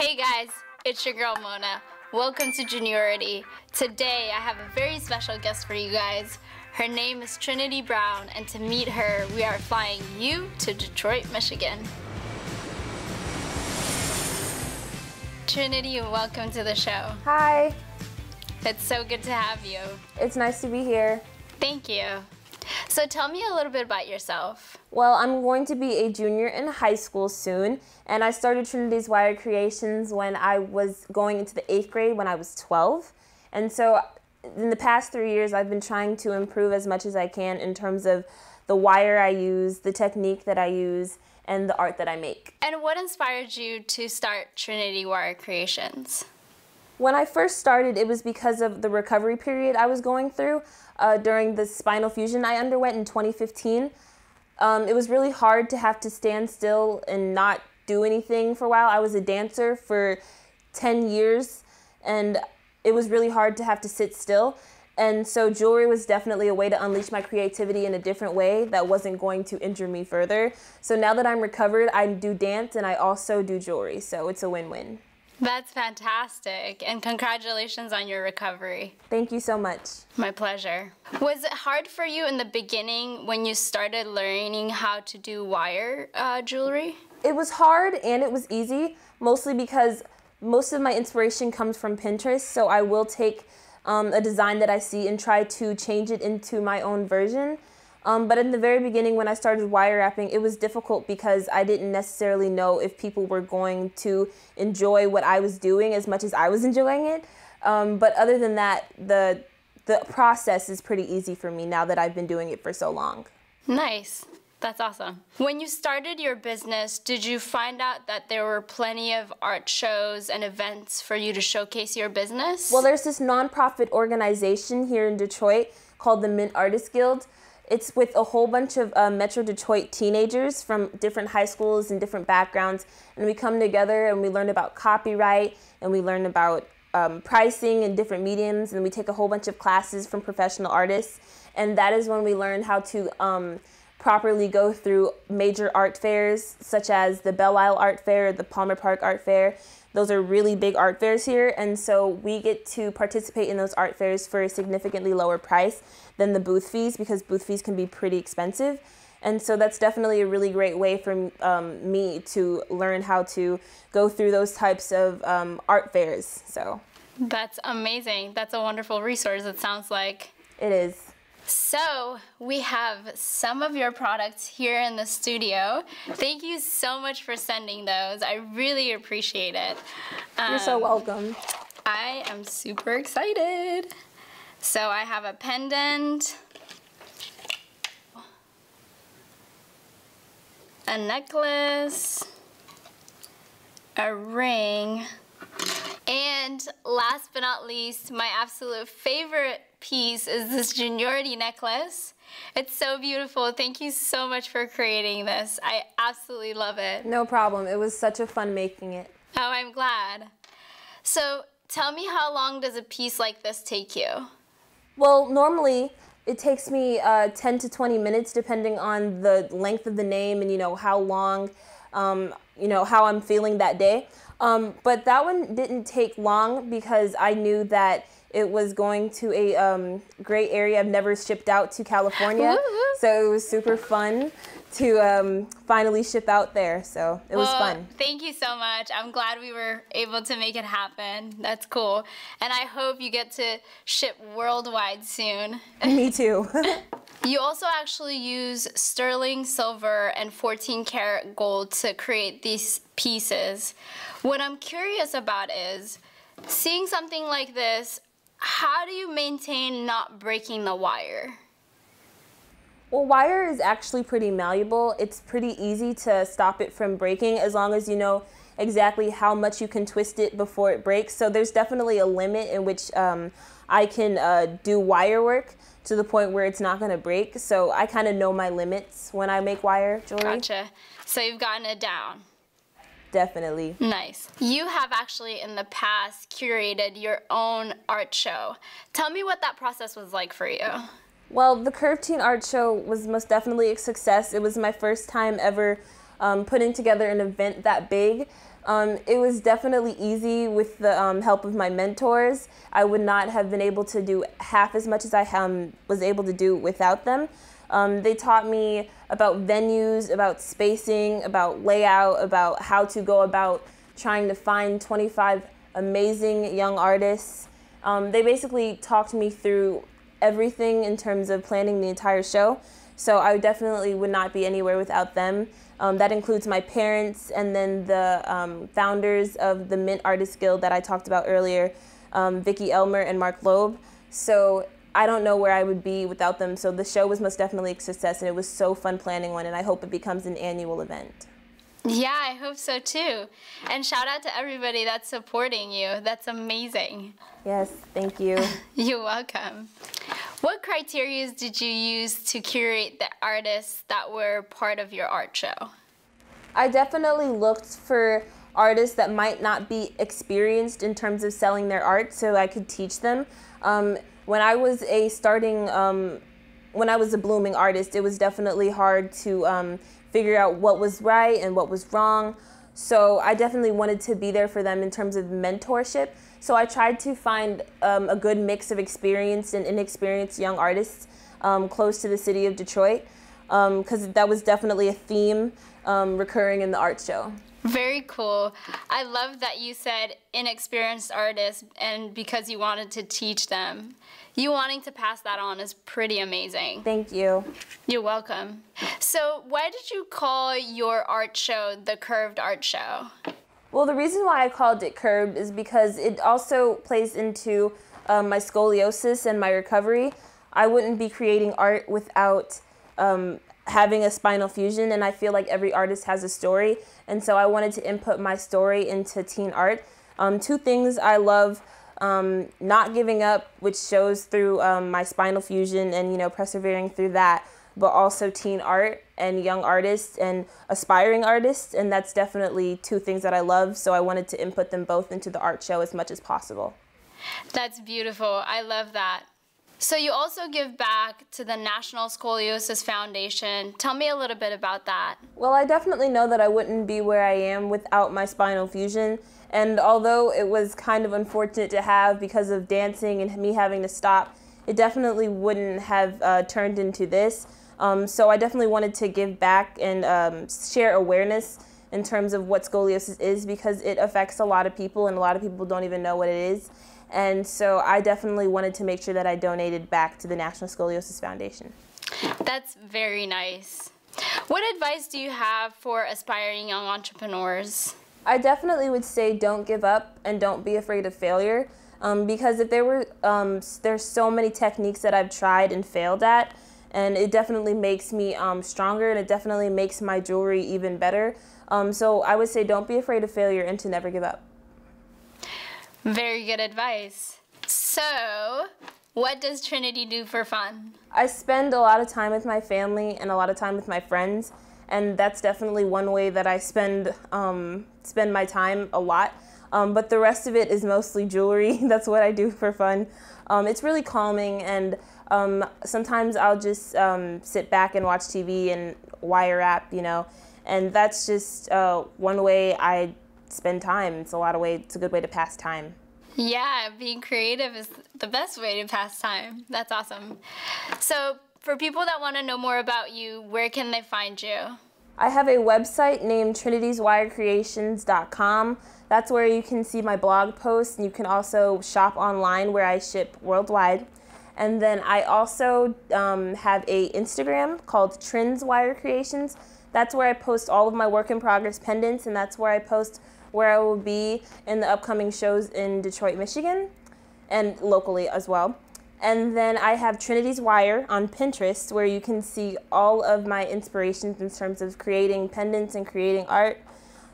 Hey guys, it's your girl Mona. Welcome to Juniority. Today I have a very special guest for you guys. Her name is Trinity Brown, and to meet her, we are flying you to Detroit, Michigan. Trinity, welcome to the show. Hi, It's so good to have you. it's nice to be here. Thank you. So tell me a little bit about yourself. Well, I'm going to be a junior in high school soon, and I started Trinity's Wire Creations when I was going into the eighth grade when I was 12. And so, in the past three years, I've been trying to improve as much as I can in terms of the wire I use, the technique that I use, and the art that I make. And what inspired you to start Trinity Wire Creations? When I first started, it was because of the recovery period I was going through uh, during the spinal fusion I underwent in 2015. Um, it was really hard to have to stand still and not do anything for a while. I was a dancer for 10 years, and it was really hard to have to sit still. And so, jewelry was definitely a way to unleash my creativity in a different way that wasn't going to injure me further. So, now that I'm recovered, I do dance and I also do jewelry. So, it's a win win. That's fantastic, and congratulations on your recovery. Thank you so much. My pleasure. Was it hard for you in the beginning when you started learning how to do wire uh, jewelry? It was hard and it was easy, mostly because most of my inspiration comes from Pinterest. So I will take um, a design that I see and try to change it into my own version. Um, but in the very beginning, when I started wire wrapping, it was difficult because I didn't necessarily know if people were going to enjoy what I was doing as much as I was enjoying it. Um, but other than that, the the process is pretty easy for me now that I've been doing it for so long. Nice. That's awesome. When you started your business, did you find out that there were plenty of art shows and events for you to showcase your business? Well, there's this nonprofit organization here in Detroit called the Mint Artist Guild. It's with a whole bunch of uh, Metro Detroit teenagers from different high schools and different backgrounds, and we come together and we learn about copyright and we learn about um, pricing and different mediums, and we take a whole bunch of classes from professional artists, and that is when we learn how to um, properly go through major art fairs such as the Belle Isle Art Fair, the Palmer Park Art Fair. Those are really big art fairs here, and so we get to participate in those art fairs for a significantly lower price than the booth fees because booth fees can be pretty expensive. And so that's definitely a really great way for um, me to learn how to go through those types of um, art fairs. So That's amazing. That's a wonderful resource, it sounds like. it is. So, we have some of your products here in the studio. Thank you so much for sending those. I really appreciate it. You're so Um, welcome. I am super excited. So, I have a pendant, a necklace, a ring, and last but not least, my absolute favorite piece is this Juniority necklace. It's so beautiful. Thank you so much for creating this. I absolutely love it. No problem. It was such a fun making it. Oh, I'm glad. So, tell me how long does a piece like this take you? Well, normally it takes me uh, 10 to 20 minutes depending on the length of the name and you know how long, um, you know how I'm feeling that day. Um, but that one didn't take long because I knew that it was going to a um, great area I've never shipped out to California, so it was super fun to um, finally ship out there. So it was Well, fun. Thank you so much. I'm glad we were able to make it happen. That's cool. And I hope you get to ship worldwide soon. Me too. You also actually use sterling silver and 14 karat gold to create these pieces. What I'm curious about is seeing something like this, how do you maintain not breaking the wire? Well, wire is actually pretty malleable. It's pretty easy to stop it from breaking as long as you know exactly how much you can twist it before it breaks. So there's definitely a limit in which um, I can uh, do wire work to the point where it's not going to break. So I kind of know my limits when I make wire jewelry. Gotcha. So you've gotten it down. Definitely. Nice. You have actually in the past curated your own art show. Tell me what that process was like for you. Well, the Curve Teen Art Show was most definitely a success. It was my first time ever um, putting together an event that big. Um, it was definitely easy with the um, help of my mentors. I would not have been able to do half as much as I um, was able to do without them. Um, they taught me about venues, about spacing, about layout, about how to go about trying to find 25 amazing young artists. Um, they basically talked me through everything in terms of planning the entire show. So I definitely would not be anywhere without them. Um, that includes my parents and then the um, founders of the Mint Artists Guild that I talked about earlier, um, Vicki Elmer and Mark Loeb. So I don't know where I would be without them. So the show was most definitely a success, and it was so fun planning one, and I hope it becomes an annual event. Yeah, I hope so too. And shout out to everybody that's supporting you. That's amazing. Yes, thank you. You're welcome. What criteria did you use to curate the artists that were part of your art show? I definitely looked for artists that might not be experienced in terms of selling their art so I could teach them. Um, when I was a starting, um, when I was a blooming artist, it was definitely hard to um, figure out what was right and what was wrong. So I definitely wanted to be there for them in terms of mentorship. So I tried to find um, a good mix of experienced and inexperienced young artists um, close to the city of Detroit, because um, that was definitely a theme um, recurring in the art show. Very cool. I love that you said inexperienced artists and because you wanted to teach them. You wanting to pass that on is pretty amazing. Thank you. You're welcome. So, why did you call your art show the Curved Art Show? Well, the reason why I called it curved is because it also plays into um, my scoliosis and my recovery. I wouldn't be creating art without um, having a spinal fusion, and I feel like every artist has a story, and so I wanted to input my story into teen art. Um, two things I love. Um, not giving up, which shows through um, my spinal fusion and you know persevering through that, but also teen art and young artists and aspiring artists. And that's definitely two things that I love. So I wanted to input them both into the art show as much as possible. That's beautiful. I love that. So you also give back to the National Scoliosis Foundation. Tell me a little bit about that. Well, I definitely know that I wouldn't be where I am without my spinal fusion. And although it was kind of unfortunate to have because of dancing and me having to stop, it definitely wouldn't have uh, turned into this. Um, so I definitely wanted to give back and um, share awareness in terms of what scoliosis is because it affects a lot of people and a lot of people don't even know what it is. And so I definitely wanted to make sure that I donated back to the National Scoliosis Foundation. That's very nice. What advice do you have for aspiring young entrepreneurs? I definitely would say don't give up and don't be afraid of failure. Um, because if there were, um, there's so many techniques that I've tried and failed at, and it definitely makes me um, stronger and it definitely makes my jewelry even better. Um, so I would say don't be afraid of failure and to never give up. Very good advice. So, what does Trinity do for fun? I spend a lot of time with my family and a lot of time with my friends, and that's definitely one way that I spend um, spend my time a lot. Um, but the rest of it is mostly jewelry. that's what I do for fun. Um, it's really calming and um, sometimes I'll just um, sit back and watch TV and wire wrap, you know, and that's just uh, one way I spend time. It's a lot of way. It's a good way to pass time. Yeah, being creative is the best way to pass time. That's awesome. So, for people that want to know more about you, where can they find you? I have a website named trinityswirecreations.com. That's where you can see my blog posts, and you can also shop online where I ship worldwide. And then I also um, have a Instagram called Trins Wire Creations. That's where I post all of my work in progress pendants, and that's where I post where I will be in the upcoming shows in Detroit, Michigan, and locally as well. And then I have Trinity's Wire on Pinterest, where you can see all of my inspirations in terms of creating pendants and creating art.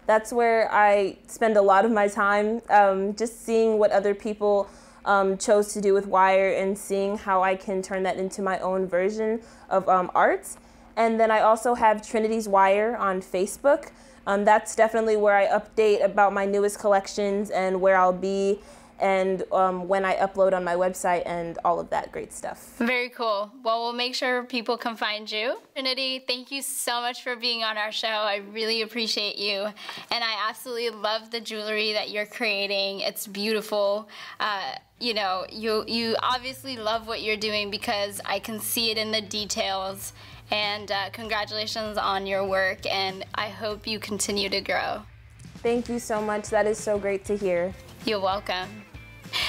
That's where I spend a lot of my time um, just seeing what other people um, chose to do with wire and seeing how I can turn that into my own version of um, art. And then I also have Trinity's Wire on Facebook. Um, that's definitely where I update about my newest collections and where I'll be. And um, when I upload on my website and all of that great stuff. Very cool. Well, we'll make sure people can find you. Trinity, thank you so much for being on our show. I really appreciate you. And I absolutely love the jewelry that you're creating. It's beautiful. Uh, you know, you, you obviously love what you're doing because I can see it in the details. And uh, congratulations on your work, and I hope you continue to grow. Thank you so much. That is so great to hear. You're welcome.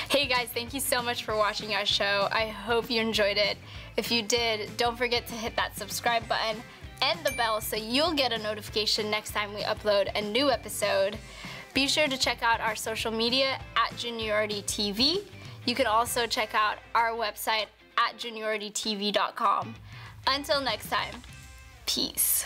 Hey guys, thank you so much for watching our show. I hope you enjoyed it. If you did, don't forget to hit that subscribe button and the bell so you'll get a notification next time we upload a new episode. Be sure to check out our social media at Juniority TV. You can also check out our website at junioritytv.com. Until next time, peace.